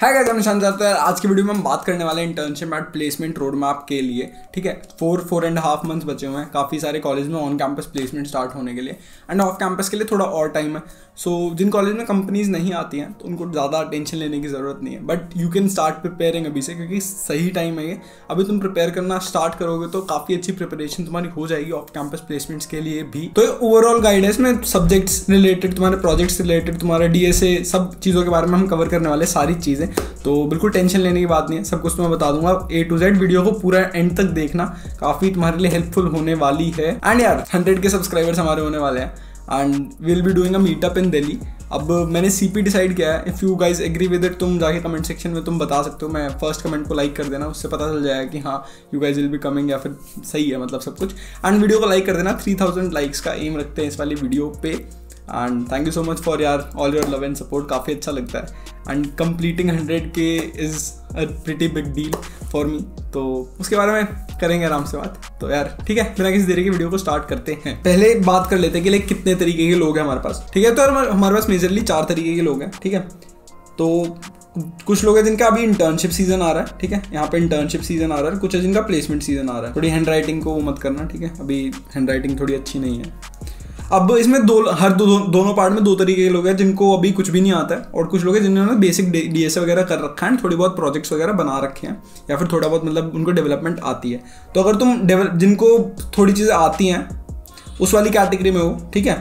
है क्या निशान जाता है आज की वीडियो में हम बात करने वाले हैं internship at placement road map के लिए ठीक है? Four four and half months बचे हुए हैं काफ़ी सारे कॉलेज में ऑन कैंपस प्लेसमेंट स्टार्ट होने के लिए। एंड ऑफ़ कैंपस के लिए थोड़ा और टाइम है। सो so, जिन कॉलेज में कंपनीज़ नहीं आती हैं तो उनको ज़्यादा टेंशन लेने की ज़रूरत नहीं है। But you can start preparing अभी से क्योंकि सही टाइम है ये। अभी तुम प्रिपेयर करना स्टार्ट करोगे तो काफ़ी अच्छी प्रिपरेशन तुम्हारी हो जाएगी ऑफ़ कैंपस प्लेसमेंट्स के लिए भी। तो ओवरऑल गाइडेंस में सब्जेक्ट्स रिलेटेड तुम्हारे प्रोजेक्ट्स रिलेटेड तुम्हारे डी सब चीज़ों के बारे में हम कवर करने वाले सारी चीज़ें। तो बिल्कुल बिल्कुल टेंशन लेने की बात नहीं है, सब कुछ तो मैं बता दूँगा। ए टू जेड वीडियो को पूरा एंड तक देखना, काफ़ी तुम्हारे लिए हेल्पफुल होने वाली है। एंड यार हंड्रेड के सब्सक्राइबर्स हमारे होने वाले हैं। And will be doing a meetup in Delhi अब मैंने सी पी डिसाइड किया है। If you guys agree with it तुम जाके कमेंट सेक्शन में तुम बता सकते हो। मैं फ़र्स्ट कमेंट को लाइक कर देना, उससे पता चल जाएगा कि हाँ you guys will be coming या फिर सही है मतलब सब कुछ। एंड वीडियो को लाइक कर देना। थ्री थाउज़ेंड लाइक्स का एम रखते हैं इस वाली वीडियो पे। And thank you so much for यार all your love and support काफ़ी अच्छा लगता है। And completing hundred K is a pretty big deal for me तो उसके बारे में करेंगे आराम से बात। तो यार, ठीक है? बिना किसी देरी की वीडियो को स्टार्ट करते हैं। पहले बात कर लेते हैं कि लाइक कितने तरीके के लोग हैं हमारे पास। ठीक है? तो यार हमारे पास मेजरली चार तरीके के लोग हैं। ठीक है? तो कुछ लोग हैं जिनका अभी इंटर्नशिप सीज़न आ रहा है। ठीक है? यहाँ पे इंटर्नशिप सीज़न आ रहा है कुछ है जिनका प्लेसमेंट सीज़न आ रहा है। थोड़ी हैंड राइटिंग को वो मत करना। ठीक है? अभी हैंड राइटिंग थोड़ी अच्छी नहीं है। अब इसमें दो हर दो, दो दोनों पार्ट में दो तरीके के लोग हैं जिनको अभी कुछ भी नहीं आता है और कुछ लोग हैं जिन्होंने बेसिक डी एस वगैरह कर रखा है थोड़ी बहुत प्रोजेक्ट्स वगैरह बना रखे हैं या फिर थोड़ा बहुत मतलब उनको डेवलपमेंट आती है। तो अगर तुम जिनको थोड़ी चीज़ें आती हैं उस वाली कैटेगरी में हो ठीक है?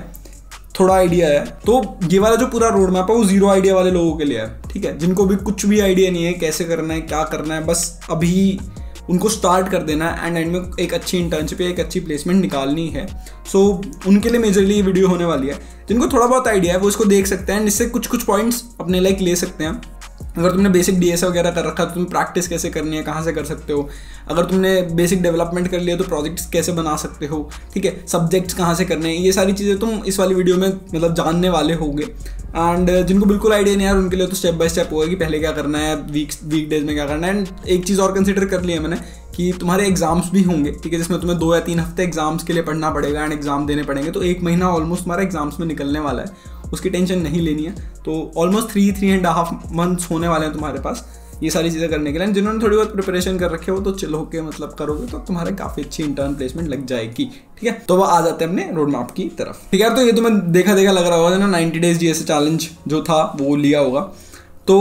थोड़ा आइडिया है तो ये वाला जो पूरा रोड मैप है वो ज़ीरो आइडिया वाले लोगों के लिए है ठीक है? जिनको भी कुछ भी आइडिया नहीं है कैसे करना है क्या करना है बस अभी उनको स्टार्ट कर देना है एंड एंड में एक अच्छी इंटर्नशिप या एक अच्छी प्लेसमेंट निकालनी है। सो so, उनके लिए मेजरली ये वीडियो होने वाली है। जिनको थोड़ा बहुत आइडिया है वो इसको देख सकते हैं इससे कुछ कुछ पॉइंट्स अपने लाइक ले सकते हैं। अगर तुमने बेसिक डी वगैरह कर रखा है तो तुम प्रैक्टिस कैसे करनी है, कहाँ से कर सकते हो? अगर तुमने बेसिक डेवलपमेंट कर लिया तो प्रोजेक्ट्स कैसे बना सकते हो? ठीक है? सब्जेक्ट्स कहाँ से करने हैं? ये सारी चीज़ें तुम इस वाली वीडियो में मतलब जानने वाले होंगे। एंड जिनको बिल्कुल आइडिया नहीं है उनके लिए तो स्टेप बाय स्टेप होगा कि पहले क्या करना है वीक वीक डेज़ में क्या करना है। एंड एक चीज़ और कंसिडर कर लिया मैंने कि तुम्हारे एग्ज़ाम्स भी होंगे, ठीक है? जिसमें तुम्हें दो या तीन हफ़्ते एग्ज़ाम्स के लिए पढ़ना पड़ेगा एंड एग्ज़ाम देने पड़ेंगे तो एक महीना ऑलमोस्ट तुम्हारा एग्ज़ाम्स में निकलने वाला है। उसकी टेंशन नहीं लेनी है। तो almost three three and half months होने वाले हैं तुम्हारे पास ये सारी चीज़ें करने के लिए। जिन्होंने थोड़ी बहुत प्रिपरेशन कर रखे हो तो चलो के मतलब करोगे तो तुम्हारे काफ़ी अच्छी इंटर्न प्लेसमेंट लग जाएगी, ठीक है? तो वो आ जाते हैं अपने रोड मैप की तरफ़। ठीक है तो ये तुम्हें देखा देखा लग रहा होगा ना नाइन्टी डेज़ जी चैलेंज जो था वो लिया होगा। तो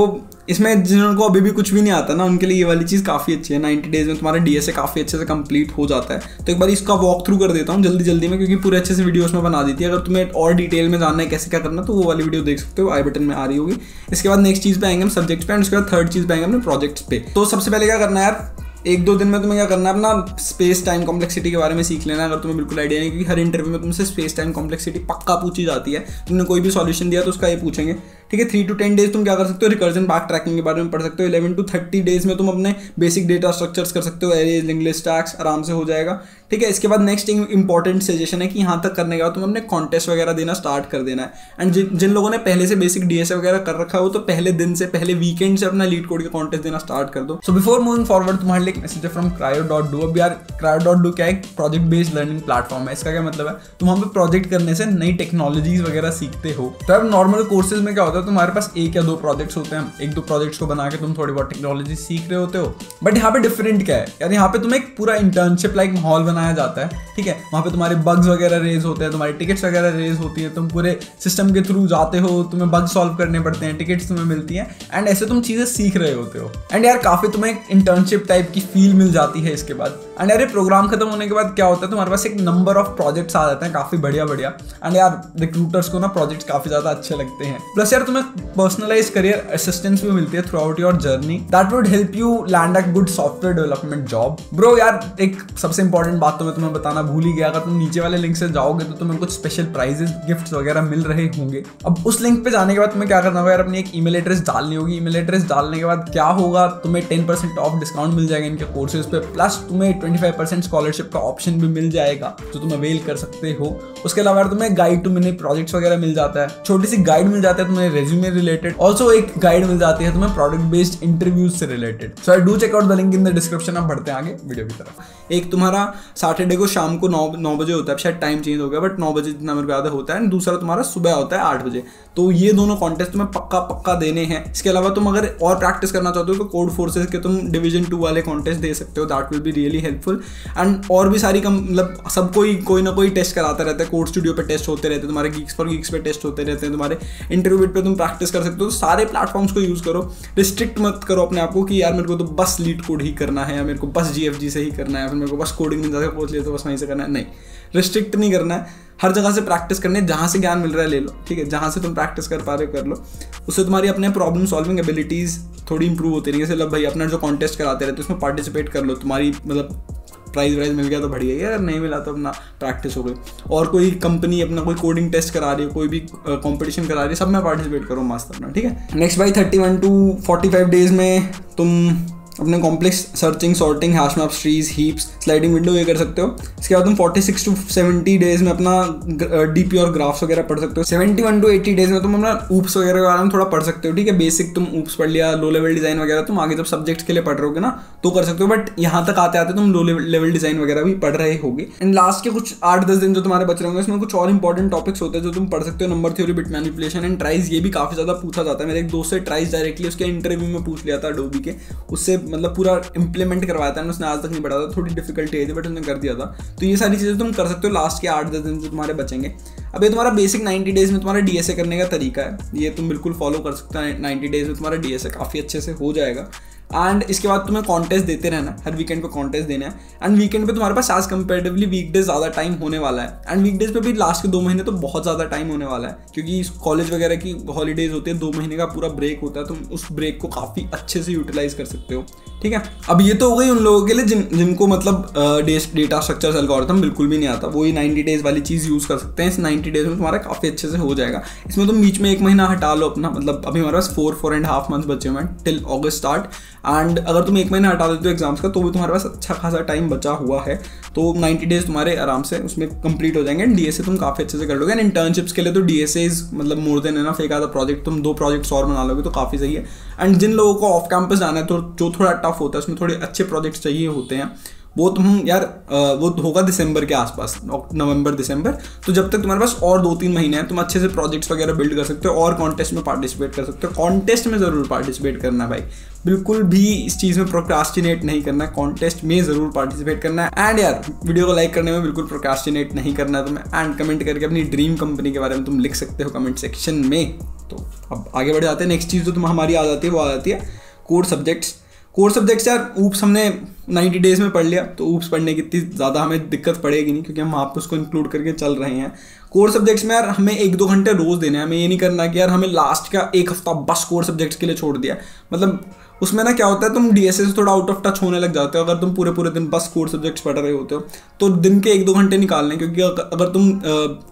इसमें जिनको अभी भी कुछ भी नहीं आता ना, उनके लिए ये वाली चीज़ काफ़ी अच्छी है। नाइन्टी डेज़ में तुम्हारा डी काफ़ी अच्छे से कंप्लीट हो जाता है। तो एक बार इसका वॉक थ्रू कर देता हूँ जल्दी जल्दी में, क्योंकि पूरे अच्छे से वीडियोस में बना देती है। अगर तुम्हें और डिटेल में जानना है कैसे क्या करना तो वो वाली वीडियो देख सकते हो आई बटन में आ रही होगी। इसके बाद नेक्स्ट चीज़ पे आएँगे हम सब्जेक्ट पे एंड उसके बाद थर्ड चीज़ पे आएँगे अपने प्रोजेक्ट्स पे। तो सबसे पहले क्या करना है यार एक दो दिन में तुम्हें क्या करना है? अपना स्पेस टाइम कॉम्प्लेक्सिटी के बारे में सीख लेना अगर तुम्हें बिल्कुल आइडिया नहीं क्योंकि हर इंटरव्यू में तुमसे स्पेस टाइम कॉम्प्लेक्सिटी पक्का पूछी जाती है। तुमने कोई भी सॉल्यूशन दिया तो उसका ये पूछेंगे। ठीक है थ्री टू टेन डेज़ तुम क्या कर सकते हो? रिकर्जन बैक ट्रैकिंग के बारे में पढ़ सकते हो। इलेवन टू थर्टी डेज़ में तुम अपने बेसिक डेटा स्ट्रक्चर्स कर सकते हो। एरेज लिंग्लिस्ट टैक्स आराम से हो जाएगा। ठीक है, इसके बाद नेक्स्ट इंपॉर्टेंट सजेशन है कि यहाँ तक करने के बाद तुम अपने कॉन्टेस्ट वगैरह देना स्टार्ट कर देना है। एंड जिन जिन लोगों ने पहले से बेसिक डीएसए वगैरह कर रखा हो तो पहले दिन से, पहले वीकेंड से अपना लीड कोड के कॉन्टेस्ट देना स्टार्ट कर दो। सो बिफोर मूविंग फॉरवर्ड तुम्हारे लिए message from Crio dot do अब यार क्रायो डॉट डू क्या है प्रोजेक्ट बेस्ड लर्निंग प्लेटफॉर्म है? इसका क्या मतलब है? तुम वहाँ पे प्रोजेक्ट करने से नई टेक्नोलॉजीज़ वगैरह सीखते हो। तो अब नॉर्मल कोर्सेज में क्या होता है? तुम्हारे पास एक या दो प्रोजेक्ट्स होते हैं। एक दो प्रोजेक्ट्स को बना के तुम थोड़ी बहुत टेक्नोलॉजी सीख रहे होते हो। बट यहाँ पे डिफरेंट क्या है? यार, यहाँ पे तुम्हें एक पूरा इंटर्नशिप लाइक माहौल बनाया जाता है, ठीक है? वहाँ पे तुम्हारे बग्स वगैरह रेज होते हैं, तुम्हारी टिकट्स वगैरह रेज होती है, तुम पूरे सिस्टम के थ्रू जाते हो, तुम्हें बग सॉल्व करने पड़ते हैं टिकट्स तुम्हें मिलती हैं एंड ऐसे तुम चीज़ें सीख रहे होते हो। एंड यार, काफ़ी तुम्हें एक इंटर्नशिप टाइप की फील मिल जाती है इसके बाद। एंड यार ये प्रोग्राम खत्म होने के बाद क्या होता है, तुम्हारे पास एक नंबर ऑफ़ प्रोजेक्ट्स आ जाते हैं, काफ़ी बढ़िया बढ़िया एंड यार रिक्रूटर्स को ना प्रोजेक्ट्स काफ़ी ज़्यादा अच्छे लगते हैं। प्लस यार, तुम्हें पर्सनलाइज करियर असिस्टेंस भी मिलती है throughout your journey that would help you land a good software development job bro यार, एक सबसे इंपॉर्टेंट बात तो मैं तुम्हें बताना भूल ही गया। अगर तुम नीचे वाले लिंक से जाओगे तो तुम्हें कुछ स्पेशल प्राइजेस गिफ्ट वगैरह मिल रहे होंगे। अब उस लिंक पे जाने के बाद तुम्हें क्या करना होगा यार, अपनी एक ईमेल एड्रेस डालनी होगी। ईमेल एड्रेस डालने के बाद क्या होगा? तुम्हें टेन परसेंट ऑफ़ डिस्काउंट मिल जाएगा। इनके कोर्सेज पे प्लस तुम्हें ट्वेंटी फाइव परसेंट स्कॉलरशिप का ऑप्शन भी मिल जाएगा, जो तुम अवेल कर सकते हो। उसके अलावा तुम्हें गाइड टू मिनी प्रोजेक्ट्स वगैरह मिल जाता है। छोटी सी गाइड मिल जाता है तुम्हें रेज्यूमे रिलेटेड ऑल्सो एक गाइड मिल जाती है तुम्हें प्रोडक्ट बेस्ड इंटरव्यूज़ से related so I do check out the link in the description आप बढ़ते हैं आगे वीडियो की तरफ़। एक तुम्हारा सैटरडे को शाम को नौ नौ बजे होता है शायद टाइम चेंज हो गया बट नौ बजे जितना मेरे को याद होता है एंड दूसरा तुम्हारा सुबह होता है आठ बजे। तो ये दोनों कॉन्टेस्ट तुम्हें पक्का पक्का देने हैं। इसके अलावा तुम अगर और प्रैक्टिस करना चाहते हो तो कोड फोर्सेज के तुम डिवीज़न टू वाले कॉन्टेस्ट दे सकते हो that will be really helpful and और भी सारी कम मतलब सब कोई कोई ना कोई टेस्ट कराता रहता है कोड स्टूडियो पे टेस्ट होते रहते हैं, तुम्हारे गीक्स पर गीक्स पर टेस्ट होते रहते हैं, तुम्हारे इंटरव्यू पर तुम प्रैक्टिस कर सकते हो। तो सारे प्लेटफॉर्म्स को यूज़ करो रिस्ट्रिक्ट मत करो अपने आप को कि यार मेरे को तो बस लीड कोड ही करना है, या मेरे को बस जीएफजी से ही करना है फिर मेरे को बस कोडिंग में ज़्यादा पहुँच लिया तो बस वहीं से करना है। नहीं रिस्ट्रिक्ट नहीं करना है। हर जगह से प्रैक्टिस करने जहाँ से ज्ञान मिल रहा है ले लो, ठीक है? जहाँ से तुम प्रैक्टिस कर पा रहे हो, कर लो। उससे तुम्हारी अपने प्रॉब्लम सॉल्विंग एबिलिटीज़ थोड़ी इंप्रूव होती रहेंगी। जैसे लब भाई, अपना जो कॉन्टेस्ट कराते रहते उसमें पार्टिसिपेट कर लो। तुम्हारी मतलब प्राइज वाइज मिल गया तो बढ़िया यार नहीं मिला तो अपना प्रैक्टिस हो गई और कोई कंपनी अपना कोई कोडिंग टेस्ट करा रही है, कोई भी कंपटीशन करा रही है, सब में पार्टिसिपेट करो मस्त अपना ठीक है? Next by thirty one to forty five days में तुम अपने complex searching sorting hash maps trees heaps sliding window ये कर सकते हो। इसके बाद तुम 46 टू 70 डेज़ में अपना डीपी और ग्राफ्स वगैरह पढ़ सकते हो। 71 टू 80 डेज़ में तुम अपना ऊप्स वगैरह के बारे में थोड़ा पढ़ सकते हो, ठीक है? बेसिक तुम ऊप्स पढ़ लिया लो लेवल डिज़ाइन वगैरह तुम आगे जब सब्जेक्ट के लिए पढ़ रहे हो ना तो कर सकते हो। बट यहाँ तक आते आते तुम लो लेवल डिज़ाइन वगैरह भी पढ़ रहे होगे। एंड लास्ट के कुछ आठ दस दिन जो तुम्हारे बच रहे होंगे इसमें कुछ और इंपॉर्टेंट टॉपिक्स होते हैं जो तुम पढ़ सकते हो। Number theory bit manipulation and tries ये भी काफ़ी ज़्यादा पूछा जाता है। मेरे एक दोस्त से ट्राइज डायरेक्टली उसके इंटरव्यू में पूछ लिया था डोबी के। उससे मतलब पूरा इंप्लीमेंट करवाया था उसने आज तक नहीं पढ़ा था, थोड़ी डिफिकल्टी आई थी बट उसने कर दिया था। तो ये सारी चीज़ें तुम कर सकते हो लास्ट के आठ, दस दिन जो तुम्हारे बचेंगे। अब ये तुम्हारा बेसिक नाइन्टी डेज़ में तुम्हारा डीएसए करने का तरीका है। ये तुम बिल्कुल फॉलो कर सकते हो नाइन्टी डेज़ में तुम्हारा डीएसए काफ़ी अच्छे से हो जाएगा। एंड इसके बाद तुम्हें कॉन्टेस्ट देते रहना हर वीकेंड पे कॉन्टेस्ट देना है। एंड वीकेंड पे तुम्हारे पास एज कंपेरेटिवली वीकडेज ज़्यादा टाइम होने वाला है। एंड वीकडेज पे भी लास्ट के दो महीने तो बहुत ज़्यादा टाइम होने वाला है। क्योंकि कॉलेज वगैरह की हॉलीडेज होती है, दो महीने का पूरा ब्रेक होता है, तुम उस ब्रेक को काफ़ी अच्छे से यूटिलाइज कर सकते हो। ठीक है? अब ये तो हो गई उन लोगों के लिए जिन, जिनको मतलब डेटा स्ट्रक्चर एल्गोरिथम बिल्कुल भी नहीं आता। वही नाइन्टी डेज़ वाली चीज़ यूज़ कर सकते हैं। इस नाइन्टी डेज़ में तुम्हारा काफ़ी अच्छे से हो जाएगा। इसमें तुम बीच में एक महीना हटा लो अपना। मतलब अभी हमारे पास four four and half month बचे हुए हैं। टिल ऑगस्ट स्टार्ट एंड अगर तुम एक महीना हटा देते हो एग्ज़ाम्स का तो भी तुम्हारे पास अच्छा खासा टाइम बचा हुआ है। तो 90 डेज़ तुम्हारे आराम से उसमें कंप्लीट हो जाएँगे। एंड डी तुम काफ़ी अच्छे से कर लोगे। एंड इंटर्नशिप्स के लिए तो डी मतलब मोर देन एनफ एक आधा प्रोजेक्ट तुम दो प्रोजेक्ट्स और बना लोगे तो काफ़ी सही है। एंड जिन लोगों को ऑफ़ कैंपस जाना है तो जो थोड़ा टफ होता है, उसमें थोड़े अच्छे प्रोजेक्ट्स चाहिए होते हैं। वो तुम यार वो होगा दिसंबर के आसपास नवंबर, दिसंबर। तो जब तक तुम्हारे पास और दो तीन महीने हैं, तुम अच्छे से प्रोजेक्ट्स वगैरह बिल्ड कर सकते हो और कॉन्टेस्ट में पार्टिसिपेट कर सकते हो। कॉन्टेस्ट में ज़रूर पार्टिसिपेट करना भाई। बिल्कुल भी इस चीज़ में प्रोक्रास्टिनेट नहीं करना कॉन्टेस्ट में ज़रूर पार्टिसिपेट करना। है एंड यार वीडियो को लाइक करने में बिल्कुल प्रोक्रास्टिनेट नहीं करना तुम्हें। एंड कमेंट करके अपनी ड्रीम कंपनी के बारे में तुम लिख सकते हो कमेंट सेक्शन में। तो अब आगे बढ़ जाते हैं। नेक्स्ट चीज़ जो तुम हमारी आ जाती है, वो आ जाती है कोर सब्जेक्ट्स कोर सब्जेक्ट्स यार ऊप्स हमने 90 डेज़ में पढ़ लिया तो ऊप्स पढ़ने की इतनी ज़्यादा हमें दिक्कत पड़ेगी नहीं, क्योंकि हम पर उसको इंक्लूड करके चल रहे हैं। कोर सब्जेक्ट्स में यार हमें एक दो घंटे रोज़ देने हैं। हमें ये नहीं करना कि यार हमें लास्ट का एक हफ़्ता बस कोर सब्जेक्ट्स के लिए छोड़ दिया। मतलब उसमें ना क्या होता है, तुम डी से थोड़ा आउट ऑफ़ टच होने लग जाते हो, अगर तुम पूरे पूरे दिन बस कोर सब्जेक्ट्स पढ़ रहे होते हो तो दिन के एक दो घंटे निकालने, क्योंकि अगर तुम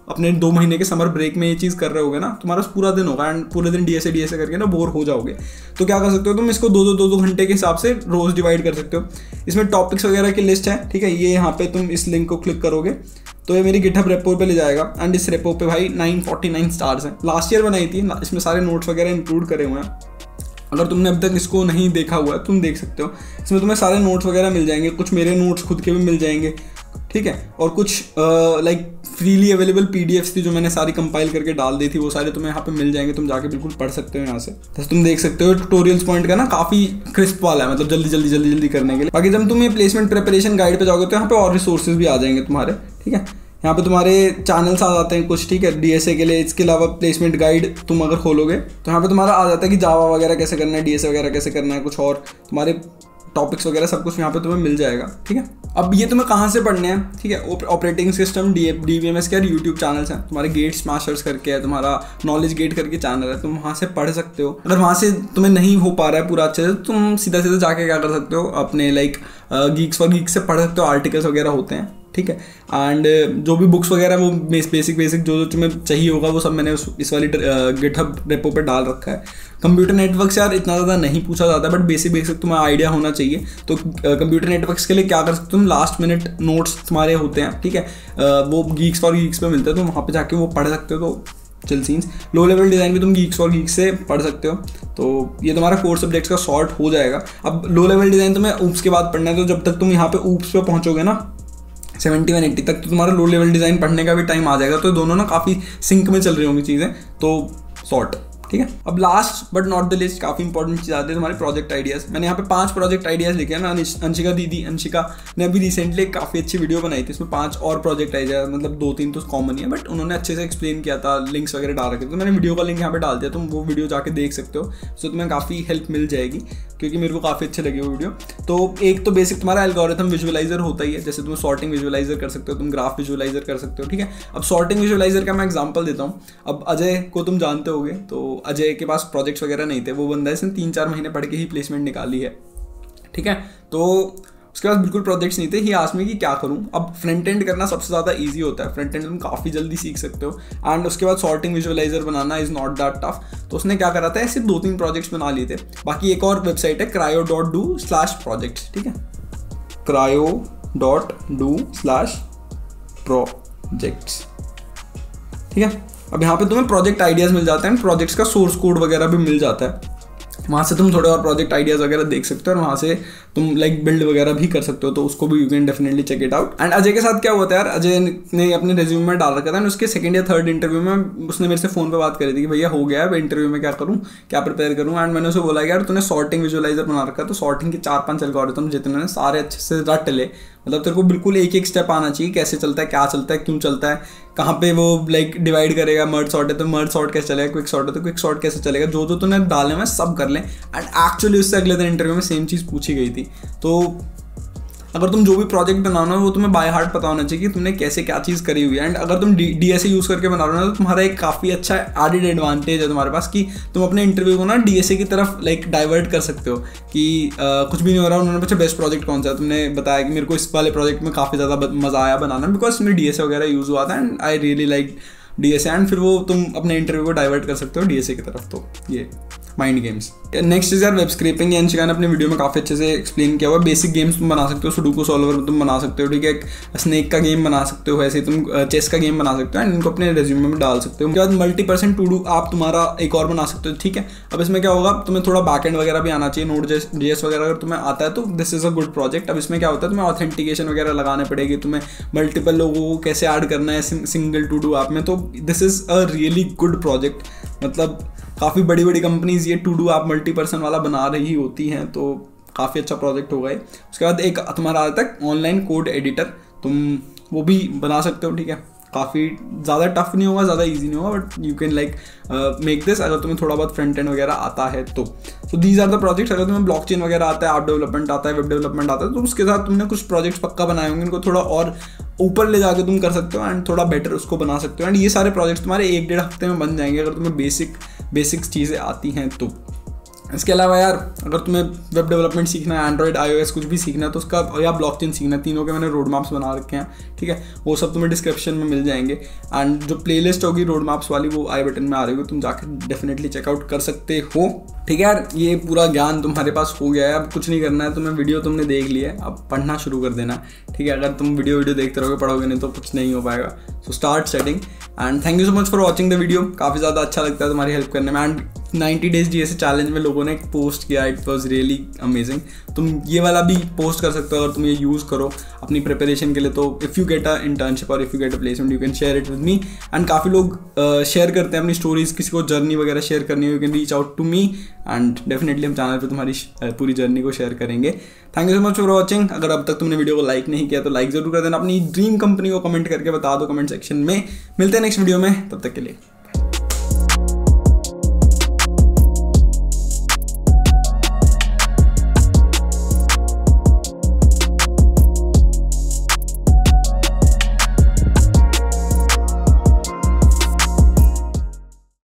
अपने दो महीने के समर ब्रेक में ये चीज़ कर रहे होगे ना, तुम्हारा पूरा दिन होगा एंड पूरे दिन डी एस करके ना बोर हो जाओगे। तो क्या कर सकते हो, तुम इसको दो दो दो दो घंटे के हिसाब से रोज़ डिवाइड कर सकते हो। इसमें टॉपिक्स वगैरह की लिस्ट है, ठीक है? ये यहाँ पे तुम इस लिंक को क्लिक करोगे तो ये मेरी गिटहब रेपो पे ले जाएगा एंड इस रेपो पे भाई 949 स्टार्स हैं। लास्ट ईयर बनाई थी इसमें सारे नोट्स वगैरह इंक्लूड करे हुए हैं। अगर तुमने अब तक इसको नहीं देखा हुआ है, तुम देख सकते हो। इसमें तुम्हें सारे नोट्स वगैरह मिल जाएँगे, कुछ मेरे नोट्स खुद के भी मिल जाएँगे, ठीक है? और कुछ लाइक फ्रीली अवेलेबल पी थी जो मैंने सारी कंपाइल करके डाल दी थी, वो सारे तुम्हें यहाँ पे मिल जाएँगे, तुम जाके बिल्कुल पढ़ सकते हो यहाँ से। जैसे तुम देख सकते हो ट्यूटोरियल्स पॉइंट का ना काफ़ी क्रिस्प वाला है मतलब जल्दी जल्दी जल्दी जल्दी करने के लिए। बाकी जब तुम ये प्लेसमेंट प्रिपरेशन गाइड पे जाओगे तो यहाँ पे और रिसोर्सेज भी आ जाएँगे तुम्हारे, ठीक है? यहाँ पे तुम्हारे चैनल्स आ जाते हैं कुछ, ठीक है? डीएसए के लिए, इसके अलावा प्लेसमेंट गाइड तुम अगर खोलोगे तो यहाँ पे तुम्हारा आ जाता है कि जावा वगैरह कैसे करना है डीएसए वगैरह कैसे करना है, कुछ और। तुम्हारे टॉपिक्स वगैरह सब कुछ यहाँ पे तुम्हें मिल जाएगा, ठीक है? अब ये तुम्हें कहाँ से पढ़ने हैं, ठीक है? Operating system D D B M S के यूट्यूब चैनल्स हैं। तुम्हारे गेट्स मास्टर्स करके है, तुम्हारा नॉलेज गेट करके चैनल है, तुम वहाँ से पढ़ सकते हो। अगर वहाँ से तुम्हें नहीं हो पा रहा है पूरा अच्छे से तो तुम सीधा सीधा जाके क्या कर सकते हो, अपने लाइक गीक्स फॉर गीक्स से पढ़ सकते हो आर्टिकल्स वगैरह होते हैं। ठीक है? एंड जो भी बुक्स वगैरह वो बेसिक बेसिक जो जो तुम्हें चाहिए होगा, वो सब मैंने उस, इस वाली गिटहब रेपो पर डाल रखा है। कंप्यूटर नेटवर्क यार इतना ज़्यादा नहीं पूछा जाता बट बेसिक बेसिक तुम्हें आइडिया होना चाहिए। तो कंप्यूटर नेटवर्क्स के लिए क्या कर सकते हो? तुम लास्ट मिनट नोट्स तुम्हारे होते हैं, ठीक है? वो गीक्स और गीक्स पे मिलते हैं तो वहाँ पे जाके वो पढ़ सकते हो तो चल सीन्स लो लेवल डिज़ाइन भी तुम गीक्स और गीक्स से पढ़ सकते हो। तो ये तुम्हारा कोर्स सब्जेक्ट्स का शॉर्ट हो जाएगा। अब लो लेवल डिज़ाइन तुम्हें ऊप्स के बाद पढ़ना है तो जब तक तुम यहाँ पे ऊप्स पे पहुँचोगे ना सेवेंटी वन एट्टी तक तो तुम्हारा लो लेवल डिज़ाइन पढ़ने का भी टाइम आ जाएगा। तो दोनों ना काफ़ी सिंक में चल रही होंगी चीज़ें। तो सॉर्ट ठीक है? अब last but not the least काफ़ी इंपॉर्टेंट चीज़ आती है हमारे प्रोजेक्ट आइडियाज़ मैंने यहाँ पे पाँच प्रोजेक्ट आइडियाज़ लिखे हैं ना अंशिका दीदी, अंशिका। ने अभी रिसेंटली काफ़ी अच्छी वीडियो बनाई थी, इसमें पाँच और प्रोजेक्ट आइडियाज़ मतलब दो तीन तो कॉमन ही है बट उन्होंने अच्छे से एक्सप्लेन किया था लिंक्स वगैरह डाल रखे तो मैंने वीडियो का लिंक यहाँ पे डाल दिया, तुम वो वीडियो जाके देख सकते हो। सो तुम्हें काफ़ी हेल्प मिल जाएगी, क्योंकि मेरे को काफ़ी अच्छे लगे वो वीडियो तो एक तो बेसिक तुम्हारा एल्गोरिथम विजुअलाइजर होता ही है, जैसे तुम सॉर्टिंग विजुअलाइजर कर सकते हो, तुम ग्राफ विजुअलाइजर कर सकते हो, ठीक है? अब सॉर्टिंग विजुअलाइजर का मैं एग्जांपल देता हूँ। अब अजय को तुम जानते होगे तो अजय के पास प्रोजेक्ट्स वगैरह नहीं थे, वो बंदा इसने तीन चार महीने पढ़ के ही प्लेसमेंट निकाली है, ठीक है? तो उसके पास बिल्कुल प्रोजेक्ट्स नहीं थे ही आज में कि क्या करूँ? अब फ्रंट एंड करना सबसे ज़्यादा ईजी होता है। फ्रंट एंड तुम काफ़ी जल्दी सीख सकते हो। एंड उसके बाद सॉर्टिंग विजुअलाइजर बनाना इज़ नॉट दैट टफ तो उसने क्या करा था, ऐसे दो तीन प्रोजेक्ट्स बना लिए थे। बाकी एक और वेबसाइट है Crio dot do slash projects ठीक है? Crio dot do slash projects ठीक है? अब यहाँ पे तुम्हें प्रोजेक्ट आइडियाज़ मिल जाते हैं। प्रोजेक्ट्स का सोर्स कोड वगैरह भी मिल जाता है। वहाँ से तुम थोड़े और प्रोजेक्ट आइडियाज़ वगैरह देख सकते हो और वहाँ से तुम लाइक बिल्ड वगैरह भी कर सकते हो तो उसको भी you can definitely check it out and Ajay के साथ क्या हुआ था यार? अजय ने अपने रेज्यूम में डाल रखा था उसके सेकंड या थर्ड इंटरव्यू में उसने मेरे से फ़ोन पर बात करी थी कि भैया हो गया है इंटरव्यू में क्या करूँ, क्या प्रिपेयर करूँ? एंड मैंने उसे बोला यार, तूने सॉर्टिंग विजुअलाइजर बना रखा तो सॉर्टिंग के चार पाँच एल्गोरिथम जितने सारे अच्छे से रट ले। मतलब तेरे को बिल्कुल एक एक स्टेप आना चाहिए, कैसे चलता है, क्या चलता है, क्यों चलता है, कहाँ पे वो लाइक डिवाइड करेगा मर्ड शॉर्ट है तो मर्ड शॉर्ट कैसे चलेगा क्विक सॉर्ट है तो क्विक शॉर्ट कैसे चलेगा जो जो तूने डालने में सब कर लें। एंड एक्चुअली उससे अगले दिन इंटरव्यू में सेम चीज़ पूछी गई थी। तो अगर तुम जो भी प्रोजेक्ट बनाना वो तुम्हें बाय हार्ट पता होना चाहिए कि तुमने कैसे क्या चीज़ करी हुई है। एंड अगर तुम डी एस यूज़ करके बना रहे हो तो तुम्हारा एक काफ़ी अच्छा एडिड एडवांटेज है तुम्हारे पास कि तुम अपने इंटरव्यू को ना डीएसए की तरफ़ लाइक डाइवर्ट कर सकते हो कि आ, कुछ भी नहीं हो रहा उन्होंने पूछा बेस्ट प्रोजेक्ट कौन सा है? तुमने बताया कि मेरे को इस वाले प्रोजेक्ट में काफ़ी ज़्यादा मज़ा आया बनाना बिकॉज़ उसमें डी वगैरह यूज़ हुआ था and I really like DS and फिर वो तुम अपने इंटरव्यू को डाइवर्ट कर सकते हो डीएसए की तरफ़ तो ये। माइंड गेम्स नेक्स्ट इज़ यार वेब स्क्रेपिंग ये अंशिका ने अपने वीडियो में काफ़ी अच्छे से एक्सप्लेन किया हुआ बेसिक गेम्स तुम बना सकते हो सुडुको सॉल्वर तुम बना सकते हो, ठीक है? स्नेक का गेम बना सकते हो वैसे तुम चेस का गेम बना सकते हो एंड इनको अपने रेज्यूमे में डाल सकते हो। उसके बाद मल्टी परसेंट टू डू आप तुम्हारा एक और बना सकते हो, ठीक है? अब इसमें क्या होगा? तुम्हें थोड़ा बैक एंड वगैरह भी आना चाहिए नोट डी वगैरह अगर तुम्हें आता है तो this is a good project अब इसमें क्या होता है? तुम्हें ऑथेंटिकेशन वगैरह लगाने पड़ेगी, तुम्हें मल्टीपल लोगों को कैसे ऐड करना है सिंगल टू डू ऐप में। तो this is a really good project मतलब काफ़ी बड़ी बड़ी कंपनीज़ ये टू डू आप मल्टी पर्सन वाला बना रही होती हैं तो काफ़ी अच्छा प्रोजेक्ट होगा ये। उसके बाद एक तुम्हारा आता है ऑनलाइन कोड एडिटर तुम वो भी बना सकते हो, ठीक है? काफ़ी ज़्यादा टफ नहीं होगा, ज़्यादा इजी नहीं होगा but you can like make this अगर तुम्हें थोड़ा बहुत फ्रंट एंड वगैरह आता है तो। So these are the projects अगर तुम्हें ब्लॉक चेन वगैरह आता है ऐप डेवलपमेंट आता है वेब डेवलपमेंट आता है तो उसके साथ तुमने कुछ प्रोजेक्ट्स पक्का बनाए होंगे उनको थोड़ा और ऊपर ले जाकर तुम कर सकते हो एंड थोड़ा बेटर उसको बना सकते हो। एंड ये सारे प्रोजेक्ट्स तुम्हारे एक डेढ़ हफ़्ते में बन जाएँगे, अगर तुम्हें बेसिक बेसिक्स चीज़ें आती हैं तो इसके अलावा यार, अगर तुम्हें वेब डेवलपमेंट सीखना है एंड्रॉइड आईओएस कुछ भी सीखना है तो उसका, या ब्लॉक चेन सीखना है, तीनों के मैंने रोड मैप्स बना रखे हैं, ठीक है? वो सब तुम्हें डिस्क्रिप्शन में मिल जाएँगे। एंड जो प्लेलिस्ट होगी रोड मैप्स वाली, वो आई बटन में आ रही होगी, तुम जाकर डेफिनेटली चेकआउट कर सकते हो। ठीक है यार, ये पूरा ज्ञान तुम्हारे पास हो गया है, अब कुछ नहीं करना है, तुम्हें वीडियो तुमने देख लिया है, अब पढ़ना शुरू कर देना। ठीक है, अगर तुम वीडियो वीडियो देखते रहोगे, पढ़ोगे नहीं तो कुछ नहीं हो पाएगा। So start setting and thank you so much for watching the video काफ़ी ज़्यादा अच्छा लगता है तुम्हारी हेल्प करने में. एंड 90 डेज़ डी चैलेंज में लोगों ने एक पोस्ट किया. इट वॉज़ रियली अमेजिंग तुम ये वाला भी पोस्ट कर सकते हो अगर तुम ये यूज़ करो अपनी प्रिपरेशन के लिए. तो if you get a internship और if you get a placement you can share it with me and काफ़ी लोग शेयर uh, करते हैं अपनी स्टोरीज किसी को जर्नी वगैरह शेयर करनी हो you can reach out to me and definitely हम चैनल पर तुम्हारी uh, पूरी जर्नी को शेयर करेंगे. Thank you so much for watching अगर अब तक तुमने वीडियो को लाइक नहीं किया तो लाइक ज़रूर कर देना. अपनी ड्रीम कंपनी को कमेंट करके बता दो कमेंट सेक्शन में मिलते हैं नेक्स्ट वीडियो में तब तक के लिए।